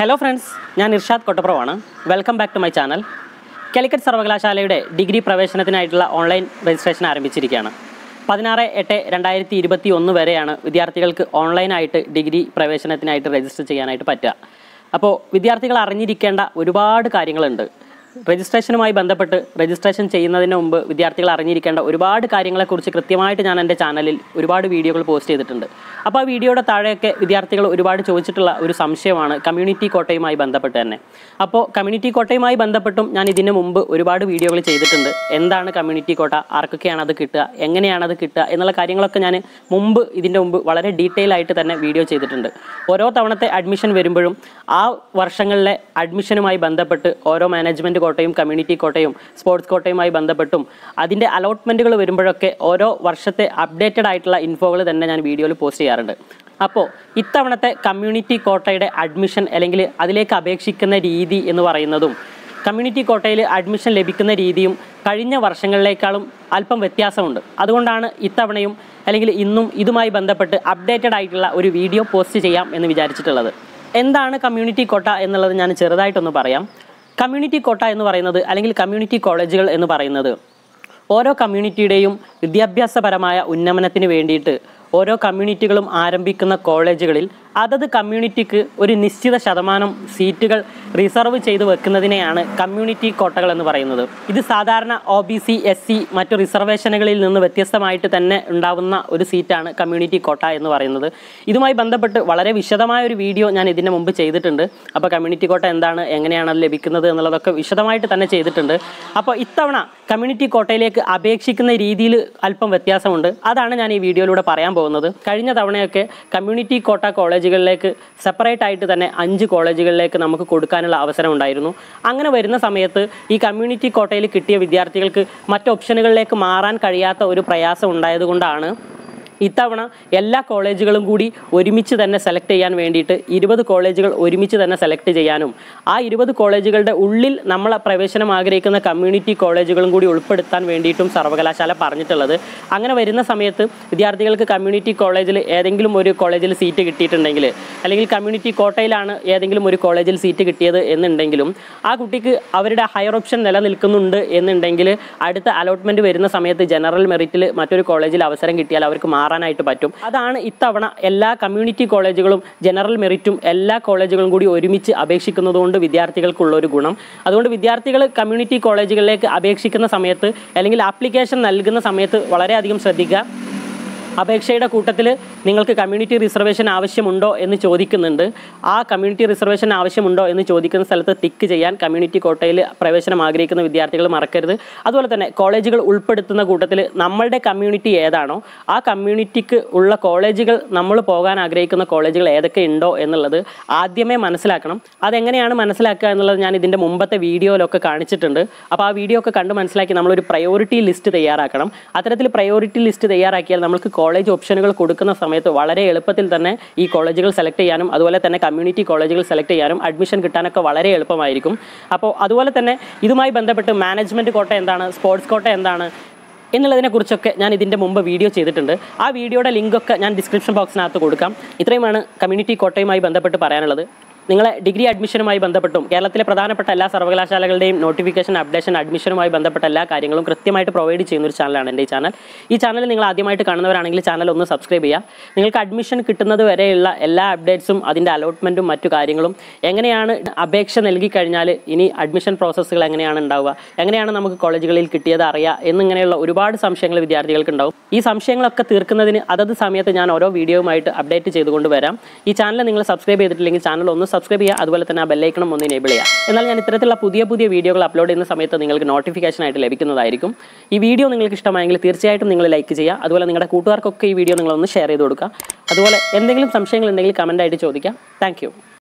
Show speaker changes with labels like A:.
A: Hello friends ഞാൻ Irshad കൊട്ടപ്രവാണ്. Welcome back to my channel Calicut സർവകലാശാലയുടെ degree പ്രവേശനത്തിനായിട്ടുള്ള online registration ആരംഭിച്ചിരിക്കുകയാണ്. പതിനാറ് എട്ട് രണ്ടായിരത്തി ഇരുപത്തി ഒന്ന് വരെയാണ് വിദ്യാർത്ഥികൾക്ക് ഓൺലൈനായിട്ട് ഡിഗ്രി പ്രവേശനത്തിനായിട്ട് രജിസ്റ്റർ ചെയ്യാനായിട്ട് പറ്റുക. അപ്പോൾ വിദ്യാർത്ഥികൾ അറിഞ്ഞിരിക്കേണ്ട ഒരുപാട് കാര്യങ്ങളുണ്ട്. രജിസ്ട്രേഷനുമായി ബന്ധപ്പെട്ട് രജിസ്ട്രേഷൻ ചെയ്യുന്നതിന് മുമ്പ് വിദ്യാർത്ഥികൾ അറിഞ്ഞിരിക്കേണ്ട ഒരുപാട് കാര്യങ്ങളെക്കുറിച്ച് കൃത്യമായിട്ട് ഞാൻ എന്റെ ചാനലിൽ ഒരുപാട് വീഡിയോകൾ പോസ്റ്റ് ചെയ്തിട്ടുണ്ട്. അപ്പോൾ ആ വീഡിയോയുടെ താഴെയൊക്കെ വിദ്യാർത്ഥികൾ ഒരുപാട് ചോദിച്ചിട്ടുള്ള ഒരു സംശയമാണ് കമ്മ്യൂണിറ്റി കോട്ടയുമായി ബന്ധപ്പെട്ട് തന്നെ. അപ്പോൾ കമ്മ്യൂണിറ്റി കോട്ടയുമായി ബന്ധപ്പെട്ടും ഞാൻ ഇതിന് മുമ്പ് ഒരുപാട് വീഡിയോകൾ ചെയ്തിട്ടുണ്ട്. എന്താണ് കമ്മ്യൂണിറ്റി കോട്ട? ആർക്കൊക്കെയാണ് അത് കിട്ടുക? എങ്ങനെയാണ് അത് കിട്ടുക? എന്നുള്ള കാര്യങ്ങളൊക്കെ ഞാൻ മുമ്പ് ഇതിന്റെ മുമ്പ് വളരെ ഡീറ്റെയിൽ ആയിട്ട് തന്നെ വീഡിയോ ചെയ്തിട്ടുണ്ട്. ഓരോ തവണത്തെ അഡ്മിഷൻ വരുമ്പോഴും ആ വർഷങ്ങളിലെ അഡ്മിഷനുമായി ബന്ധപ്പെട്ട് ഓരോ മാനേജ്മെന്റ് കോട്ടയും കമ്മ്യൂണിറ്റി കോട്ടയും സ്പോർട്സ് കോട്ടയുമായി ബന്ധപ്പെട്ടും അതിന്റെ അലോട്ട്മെന്റുകൾ വരുമ്പോഴൊക്കെ ഓരോ വർഷത്തെ അപ്ഡേറ്റഡ് ആയിട്ടുള്ള ഇൻഫോകൾ തന്നെ ഞാൻ വീഡിയോയിൽ പോസ്റ്റ് ചെയ്യാറുണ്ട്. അപ്പോൾ ഇത്തവണത്തെ കമ്മ്യൂണിറ്റി കോട്ടയുടെ അഡ്മിഷൻ അല്ലെങ്കിൽ അതിലേക്ക് അപേക്ഷിക്കുന്ന രീതി എന്ന് പറയുന്നതും കമ്മ്യൂണിറ്റി കോട്ടയിൽ അഡ്മിഷൻ ലഭിക്കുന്ന രീതിയും കഴിഞ്ഞ വർഷങ്ങളിലേക്കാളും അല്പം വ്യത്യാസമുണ്ട്. അതുകൊണ്ടാണ് ഇത്തവണയും അല്ലെങ്കിൽ ഇന്നും ഇതുമായി ബന്ധപ്പെട്ട് അപ്ഡേറ്റഡ് ആയിട്ടുള്ള ഒരു വീഡിയോ പോസ്റ്റ് ചെയ്യാം എന്ന് വിചാരിച്ചിട്ടുള്ളത്. എന്താണ് കമ്മ്യൂണിറ്റി കോട്ട എന്നുള്ളത് ഞാൻ ചെറുതായിട്ടൊന്ന് പറയാം. കമ്മ്യൂണിറ്റി കോട്ട എന്ന് പറയുന്നത് അല്ലെങ്കിൽ കമ്മ്യൂണിറ്റി കോളേജുകൾ എന്ന് പറയുന്നത്. ഓരോ കമ്മ്യൂണിറ്റിയുടെയും വിദ്യാഭ്യാസപരമായ ഉന്നമനത്തിന് വേണ്ടിയിട്ട് ഓരോ കമ്മ്യൂണിറ്റികളും ആരംഭിക്കുന്ന കോളേജുകളിൽ അതത് കമ്മ്യൂണിറ്റിക്ക് ഒരു നിശ്ചിത ശതമാനം സീറ്റുകൾ റിസർവ് ചെയ്തു വെക്കുന്നതിനെയാണ് കമ്മ്യൂണിറ്റി കോട്ടകൾ എന്ന് പറയുന്നത്. ഇത് സാധാരണ O B C S C മറ്റു റിസർവേഷനുകളിൽ നിന്ന് വ്യത്യസ്തമായിട്ട് തന്നെ ഉണ്ടാവുന്ന ഒരു സീറ്റാണ് കമ്മ്യൂണിറ്റി കോട്ട എന്ന് പറയുന്നത്. ഇതുമായി ബന്ധപ്പെട്ട് വളരെ വിശദമായ ഒരു വീഡിയോ ഞാൻ ഇതിന് മുമ്പ് ചെയ്തിട്ടുണ്ട്. അപ്പോൾ കമ്മ്യൂണിറ്റി കോട്ട എന്താണ് എങ്ങനെയാണ് അത് ലഭിക്കുന്നത് എന്നുള്ളതൊക്കെ വിശദമായിട്ട് തന്നെ ചെയ്തിട്ടുണ്ട്. അപ്പോൾ ഇത്തവണ കമ്മ്യൂണിറ്റി കോട്ടയിലേക്ക് അപേക്ഷിക്കുന്ന രീതിയിൽ അല്പം വ്യത്യാസമുണ്ട്. അതാണ് ഞാൻ ഈ വീഡിയോയിലൂടെ പറയാൻ പോകുന്നത്. കഴിഞ്ഞ തവണയൊക്കെ കമ്മ്യൂണിറ്റി കോട്ട കോളേജുകളിലേക്ക് സെപ്പറേറ്റ് ആയിട്ട് തന്നെ അഞ്ച് കോളേജുകളിലേക്ക് നമുക്ക് കൊടുക്കാനുള്ള അവസരം ഉണ്ടായിരുന്നു. അങ്ങനെ വരുന്ന സമയത്ത് ഈ കമ്മ്യൂണിറ്റി കോട്ടയിൽ കിട്ടിയ വിദ്യാർത്ഥികൾക്ക് മറ്റ് ഓപ്ഷനുകളിലേക്ക് മാറാൻ കഴിയാത്ത ഒരു പ്രയാസം ഉണ്ടായതുകൊണ്ടാണ് ഇത്തവണ എല്ലാ കോളേജുകളും കൂടി ഒരുമിച്ച് തന്നെ സെലക്ട് ചെയ്യാൻ വേണ്ടിയിട്ട് ഇരുപത് കോളേജുകൾ ഒരുമിച്ച് തന്നെ സെലക്ട് ചെയ്യാനും ആ ഇരുപത് കോളേജുകളുടെ ഉള്ളിൽ നമ്മൾ പ്രവേശനം ആഗ്രഹിക്കുന്ന കമ്മ്യൂണിറ്റി കോളേജുകളും കൂടി ഉൾപ്പെടുത്താൻ വേണ്ടിയിട്ടും സർവകലാശാല പറഞ്ഞിട്ടുള്ളത്. അങ്ങനെ വരുന്ന സമയത്ത് വിദ്യാർത്ഥികൾക്ക് കമ്മ്യൂണിറ്റി കോളേജിൽ ഏതെങ്കിലും ഒരു കോളേജിൽ സീറ്റ് കിട്ടിയിട്ടുണ്ടെങ്കിൽ അല്ലെങ്കിൽ കമ്മ്യൂണിറ്റി കോട്ടയിലാണ് ഏതെങ്കിലും ഒരു കോളേജിൽ സീറ്റ് കിട്ടിയത് എന്നുണ്ടെങ്കിലും ആ കുട്ടിക്ക് അവരുടെ ഹയർ ഓപ്ഷൻ നിലനിൽക്കുന്നുണ്ട് എന്നുണ്ടെങ്കിൽ അടുത്ത അലോട്ട്മെന്റ് വരുന്ന സമയത്ത് ജനറൽ മെറിറ്റിൽ മറ്റൊരു കോളേജിൽ അവസരം കിട്ടിയാൽ അവർക്ക് മാറാനായിട്ട് പറ്റും. അതാണ് ഇത്തവണ എല്ലാ കമ്മ്യൂണിറ്റി കോളേജുകളും ജനറൽ മെറിറ്റും എല്ലാ കോളേജുകളും കൂടി ഒരുമിച്ച് അപേക്ഷിക്കുന്നതുകൊണ്ട് വിദ്യാർത്ഥികൾക്കുള്ള ഒരു ഗുണം. അതുകൊണ്ട് വിദ്യാർത്ഥികൾ കമ്മ്യൂണിറ്റി കോളേജുകളിലേക്ക് അപേക്ഷിക്കുന്ന സമയത്ത് അല്ലെങ്കിൽ ആപ്ലിക്കേഷൻ നൽകുന്ന സമയത്ത് വളരെയധികം ശ്രദ്ധിക്കുക. അപേക്ഷയുടെ കൂട്ടത്തിൽ നിങ്ങൾക്ക് കമ്മ്യൂണിറ്റി റിസർവേഷൻ ആവശ്യമുണ്ടോ എന്ന് ചോദിക്കുന്നുണ്ട്. ആ കമ്മ്യൂണിറ്റി റിസർവേഷൻ ആവശ്യമുണ്ടോ എന്ന് ചോദിക്കുന്ന സ്ഥലത്ത് ടിക്ക് ചെയ്യാൻ കമ്മ്യൂണിറ്റി കോട്ടയിൽ പ്രവേശനം ആഗ്രഹിക്കുന്ന വിദ്യാർത്ഥികൾ മറക്കരുത്. അതുപോലെ തന്നെ കോളേജുകൾ ഉൾപ്പെടുത്തുന്ന കൂട്ടത്തിൽ നമ്മളുടെ കമ്മ്യൂണിറ്റി ഏതാണോ ആ കമ്മ്യൂണിറ്റിക്ക് ഉള്ള കോളേജുകൾ നമ്മൾ പോകാൻ ആഗ്രഹിക്കുന്ന കോളേജുകൾ ഏതൊക്കെ ഉണ്ടോ എന്നുള്ളത് ആദ്യമേ മനസ്സിലാക്കണം. അതെങ്ങനെയാണ് മനസ്സിലാക്കുക എന്നുള്ളത് ഞാൻ ഇതിന്റെ മുമ്പത്തെ വീഡിയോയിലൊക്കെ കാണിച്ചിട്ടുണ്ട്. അപ്പോൾ ആ വീഡിയോ ഒക്കെ കണ്ട് മനസ്സിലാക്കി നമ്മളൊരു പ്രയോറിറ്റി ലിസ്റ്റ് തയ്യാറാക്കണം. അത്തരത്തിൽ പ്രയോറിറ്റി ലിസ്റ്റ് തയ്യാറാക്കിയാൽ നമുക്ക് കോളേജ് ഓപ്ഷനുകൾ കൊടുക്കുന്ന സമയത്ത് വളരെ എളുപ്പത്തിൽ തന്നെ ഈ കോളേജുകൾ സെലക്ട് ചെയ്യാനും അതുപോലെ തന്നെ കമ്മ്യൂണിറ്റി കോളേജുകൾ സെലക്ട് ചെയ്യാനും അഡ്മിഷൻ കിട്ടാനൊക്കെ വളരെ എളുപ്പമായിരിക്കും. അപ്പോൾ അതുപോലെ തന്നെ ഇതുമായി ബന്ധപ്പെട്ട് മാനേജ്മെന്റ് കോട്ട എന്താണ് സ്പോർട്സ് കോട്ട എന്താണ് എന്നുള്ളതിനെക്കുറിച്ചൊക്കെ ഞാൻ ഇതിന്റെ മുമ്പ് വീഡിയോ ചെയ്തിട്ടുണ്ട്. ആ വീഡിയോയുടെ ലിങ്കൊക്കെ ഞാൻ ഡിസ്ക്രിപ്ഷൻ ബോക്സിനകത്ത് കൊടുക്കാം. ഇത്രയുമാണ് കമ്മ്യൂണിറ്റി കോട്ടയുമായി ബന്ധപ്പെട്ട് പറയാനുള്ളത്. നിങ്ങളെ ഡിഗ്രി അഡ്മിഷനുമായി ബന്ധപ്പെട്ടും കേരളത്തിലെ പ്രധാനപ്പെട്ട എല്ലാ സർവകലാശാലകളുടെയും നോട്ടിഫിക്കേഷൻ അപ്ഡേഷൻ അഡ്മിഷനുമായി ബന്ധപ്പെട്ട എല്ലാ കാര്യങ്ങളും കൃത്യമായിട്ട് പ്രൊവൈഡ് ചെയ്യുന്ന ഒരു ചാനലാണ് എന്റെ ഈ ചാനൽ ഈ ചാനൽ നിങ്ങൾ ആദ്യമായിട്ട് കാണുന്നവരാണെങ്കിൽ ചാനൽ ഒന്ന് സബ്സ്ക്രൈബ് ചെയ്യുക. നിങ്ങൾക്ക് അഡ്മിഷൻ കിട്ടുന്നത് വരെയുള്ള എല്ലാ അപ്ഡേറ്റ്സും അതിന്റെ അലോട്ട്മെന്റും മറ്റു കാര്യങ്ങളും എങ്ങനെയാണ് അപേക്ഷ നൽകി കഴിഞ്ഞാൽ ഇനി അഡ്മിഷൻ പ്രോസസ്സുകൾ എങ്ങനെയാണ് ഉണ്ടാവുക എങ്ങനെയാണ് നമുക്ക് കോളേജുകളിൽ കിട്ടിയത് അറിയുക എന്നിങ്ങനെയുള്ള ഒരുപാട് സംശയങ്ങൾ വിദ്യാർത്ഥികൾക്ക് ഉണ്ടാവും. ഈ സംശയങ്ങളൊക്കെ തീർക്കുന്നതിന് അതത് സമയത്ത് ഞാൻ ഓരോ വീഡിയോയുമായിട്ട് അപ്ഡേറ്റ് ചെയ്തുകൊണ്ട് വരാം. ഈ ചാനൽ നിങ്ങൾ സബ്സ്ക്രൈബ് ചെയ്തിട്ടില്ലെങ്കിൽ ചാനൽ ഒന്ന് സബ്സ്ക്രൈബ് ചെയ്യുക അതുപോലെ തന്നെ ആ ബെല്ലൈക്കണം ഒന്ന് എനേബിൾ ചെയ്യുക. എന്നാൽ ഞാൻ ഇത്തരത്തിലുള്ള പുതിയ പുതിയ വീഡിയോകൾ അപ്ലോഡ് ചെയ്യുന്ന സമയത്ത് നിങ്ങൾക്ക് നോട്ടിഫിക്കേഷൻ ആയിട്ട് ലഭിക്കുന്നതായിരിക്കും. ഈ വീഡിയോ നിങ്ങൾക്ക് ഇഷ്ടമായെങ്കിൽ തീർച്ചയായിട്ടും നിങ്ങൾ ലൈക്ക് ചെയ്യുക. അതുപോലെ നിങ്ങളുടെ കൂട്ടുകാർക്കൊക്കെ ഈ വീഡിയോ നിങ്ങളൊന്ന് ഷെയർ ചെയ്ത് കൊടുക്കുക. അതുപോലെ എന്തെങ്കിലും സംശയങ്ങൾ ഉണ്ടെങ്കിൽ കമന്റായിട്ട് ചോദിക്കാം താങ്ക്